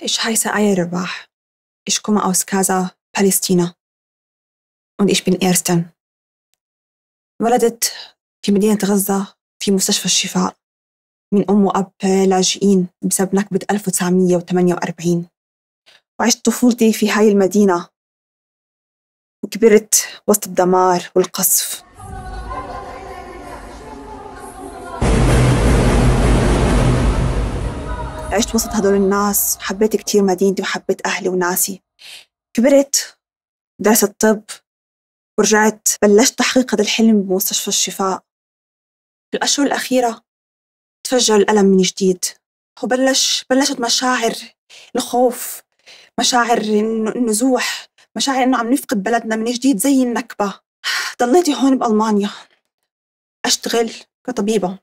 Ich heiße Eierbach. Ich komme aus Gaza, Palästina. Und ich bin Ärztin. ولدت في مدينة غزة في مستشفى الشفاء من أم وأب لاجئين بسبب نكبة 1948 وعشت طفولتي في هاي المدينة وكبرت وسط الدمار والقصف عشت وسط هدول الناس حبيت كتير مدينتي وحبيت أهلي وناسي. كبرت درست طب ورجعت بلشت تحقيق هذا الحلم بمستشفى الشفاء. الأشهر الأخيرة تفجر الألم من جديد. وبلش بلشت مشاعر الخوف مشاعر النزوح مشاعر إنه عم نفقد بلدنا من جديد زي النكبة. ضليتي هون بألمانيا. أشتغل كطبيبة.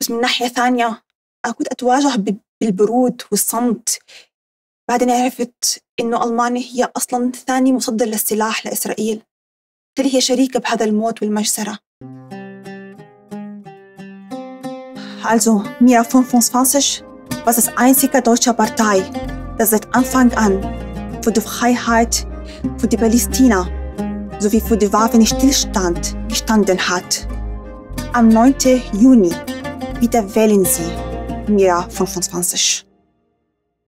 بس من ناحية ثانية كنت أتواجه بالبرود والصمت بعدين عرفت إنه ألمانيا هي أصلا ثاني مصدر للسلاح لإسرائيل بالتالي هي شريكة بهذا الموت والمجزرة Also, Mia 25 war das einzige deutsche Partei, das seit Anfang an für die Freiheit, für die Palästina sowie für den Waffenstillstand gestanden hat. Am 9. Juni bitte wählen Sie im Jahr 25.